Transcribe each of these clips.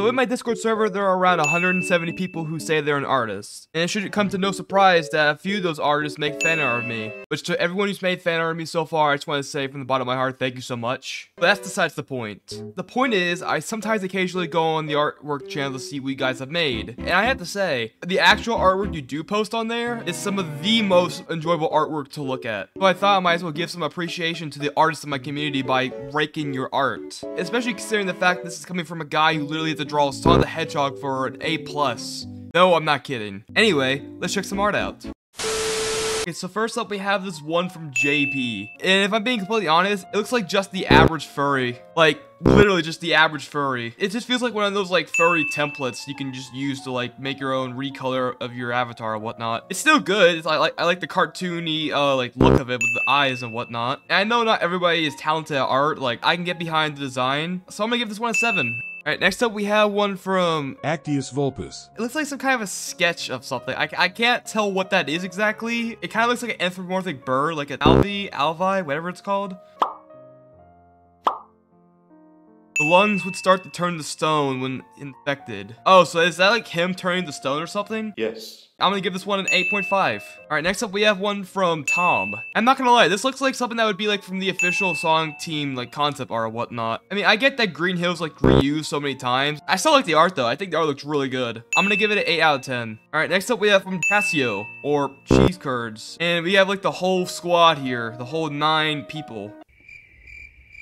So in my Discord server, there are around 170 people who say they're an artist. And it should come to no surprise that a few of those artists make fan art of me. Which to everyone who's made fan art of me so far, I just want to say from the bottom of my heart, thank you so much. But that's besides the point. The point is, I sometimes occasionally go on the artwork channel to see what you guys have made. And I have to say, the actual artwork you do post on there is some of the most enjoyable artwork to look at. So I thought I might as well give some appreciation to the artists in my community by raking your art. Especially considering the fact this is coming from a guy who literally had to draw Sonic the Hedgehog for an A+. plus. No, I'm not kidding. Anyway, let's check some art out. Okay, so first up we have this one from JP. And if I'm being completely honest, it looks like just the average furry. Like, literally just the average furry. It just feels like one of those like furry templates you can just use to like make your own recolor of your avatar or whatnot. It's still good. It's, I like I like the cartoony uh like look of it with the eyes and whatnot. And I know not everybody is talented at art. Like I can get behind the design. So I'm gonna give this one a seven. Alright, next up we have one from... Actias vulpis. It looks like some kind of a sketch of something. I, I can't tell what that is exactly. It kind of looks like an anthropomorphic bird, like an alvi, alvi, whatever it's called. The lungs would start to turn to stone when infected. Oh, so is that like him turning to stone or something? Yes. I'm gonna give this one an 8.5. Alright, next up we have one from Tom. I'm not gonna lie, this looks like something that would be like from the official Sonic Team like concept art or whatnot. I mean, I get that Green Hill's like reused so many times. I still like the art though. I think the art looks really good. I'm gonna give it an 8 out of 10. Alright, next up we have from Cacio or Cheese Curds. And we have like the whole squad here, the whole nine people.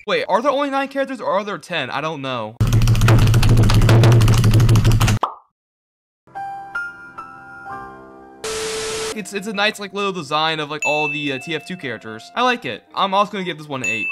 Wait, are there only 9 characters or are there 10? I don't know. It's it's a nice like little design of like all the uh, TF2 characters. I like it. I'm also gonna give this one an 8.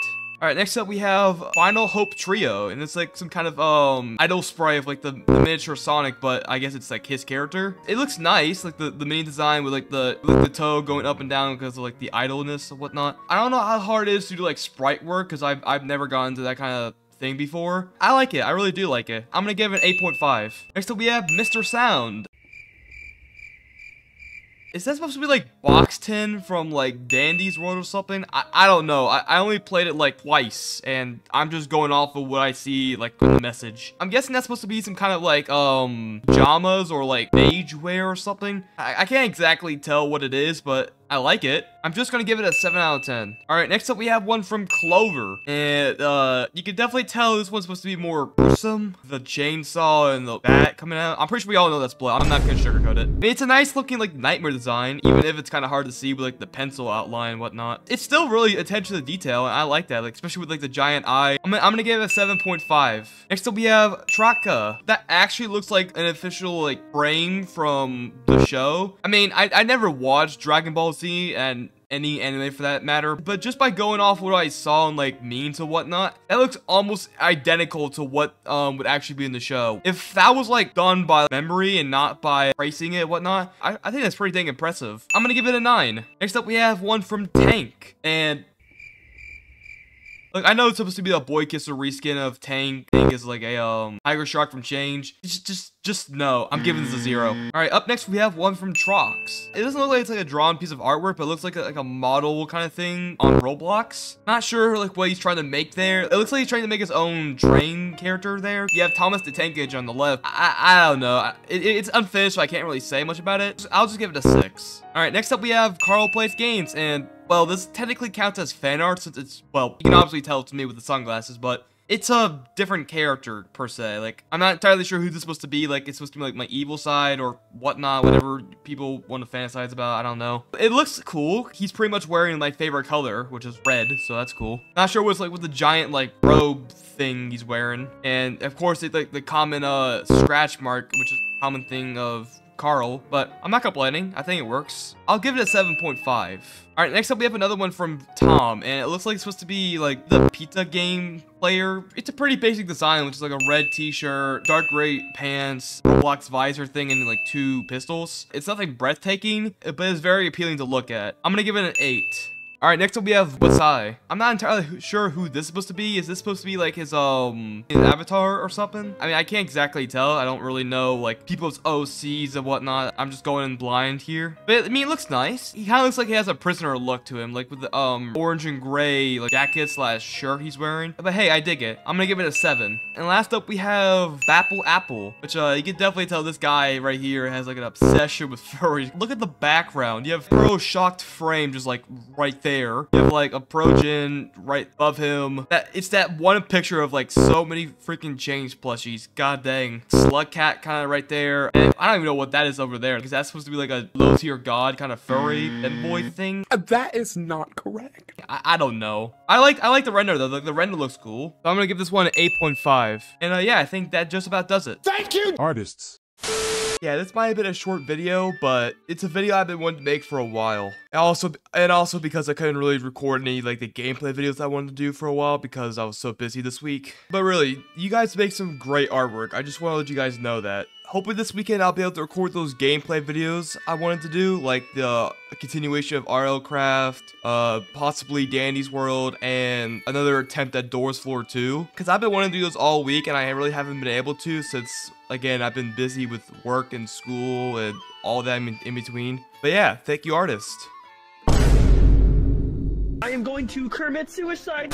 Alright, next up we have Final Hope Trio, and it's like some kind of, um, idle sprite of like the, the, miniature Sonic, but I guess it's like his character. It looks nice, like the, the main design with like the, with the toe going up and down because of like the idleness and whatnot. I don't know how hard it is to do like sprite work, because I've, I've never gotten to that kind of thing before. I like it, I really do like it. I'm gonna give it an 8.5. Next up we have Mr. Sound. Is that supposed to be like box 10 from like Dandy's World or something? I, I don't know. I, I only played it like twice and I'm just going off of what I see like in the message. I'm guessing that's supposed to be some kind of like um pajamas or like beige wear or something. I, I can't exactly tell what it is, but I like it. I'm just gonna give it a 7 out of 10. Alright, next up we have one from Clover. And, uh, you can definitely tell this one's supposed to be more gruesome. The chainsaw and the bat coming out. I'm pretty sure we all know that's blood. I'm not gonna sugarcoat it. It's a nice looking, like, nightmare design, even if it's kind of hard to see with, like, the pencil outline and whatnot. It's still really attention to detail, and I like that, like, especially with, like, the giant eye. I'm, I'm gonna give it a 7.5. Next up we have Traka. That actually looks like an official, like, frame from the show. I mean, I, I never watched Dragon Ball And any anime for that matter, but just by going off what I saw and like memes and whatnot, that looks almost identical to what um would actually be in the show. If that was like done by memory and not by tracing it whatnot, I, I think that's pretty dang impressive. I'm gonna give it a 9. Next up we have one from Tank, and Look, I know it's supposed to be a boy kisser reskin of Tank. Tank is like a um Tiger Shark from Changed. Just just just no. I'm giving this a zero. Alright, up next we have one from Trox. It doesn't look like it's like a drawn piece of artwork, but it looks like a, like a model kind of thing on Roblox. Not sure like what he's trying to make there. It looks like he's trying to make his own train character there. You have Thomas the Tank Engine on the left. I, I don't know. It, it's unfinished, so I can't really say much about it. I'll just give it a six. Alright, next up we have Carl Plays Games, and well, this technically counts as fan art since it's, well, you can obviously tell it's me with the sunglasses, but it's a different character, per se. Like, I'm not entirely sure who this is supposed to be. Like, it's supposed to be, like, my evil side or whatnot, whatever people want to fantasize about. I don't know. It looks cool. He's pretty much wearing my favorite color, which is red, so that's cool. Not sure what's, like, with the giant, like, robe thing he's wearing. And, of course, it's, like, the common, uh, scratch mark, which is common thing of Carl, but I'm not complaining. I think it works. I'll give it a 7.5. Alright, next up we have another one from Tom, and it looks like it's supposed to be like the pizza game player. It's a pretty basic design, which is like a red t-shirt, dark gray pants, Roblox visor thing, and like two pistols. It's nothing breathtaking, but it's very appealing to look at. I'm gonna give it an 8. All right, next up we have Wasai. I'm not entirely sure who this is supposed to be. Is this supposed to be like his um his avatar or something? I mean, I can't exactly tell. I don't really know like people's OCs and whatnot. I'm just going in blind here. But I mean, it looks nice. He kind of looks like he has a prisoner look to him, like with the um orange and gray like jacket slash shirt he's wearing. But hey, I dig it. I'm gonna give it a seven. And last up we have Bappel Apple, which uh you can definitely tell this guy right here has like an obsession with furries. Look at the background. You have Pro Shocked Frame just like right there. You have like a Projin right above him. That It's that one picture of like so many freaking Changed plushies. God dang. Slug Cat kind of right there. And I don't even know what that is over there because that's supposed to be like a low tier god kind of furry and boy thing. Uh, That is not correct. I, I don't know. I like I like the render though. The, the render looks cool. So I'm gonna give this one an 8.5. And uh, yeah, I think that just about does it. Thank you. artists. Yeah, this might have been a short video, but it's a video I've been wanting to make for a while. And also, and also because I couldn't really record any like the gameplay videos I wanted to do for a while because I was so busy this week. But really, you guys make some great artwork. I just want to let you guys know that. Hopefully this weekend I'll be able to record those gameplay videos I wanted to do, like the continuation of RL Craft, uh, possibly Dandy's World, and another attempt at Doors Floor 2. Because I've been wanting to do those all week and I really haven't been able to since, again, I've been busy with work and school and all that in, between. But yeah, thank you artist. I am going to commit suicide.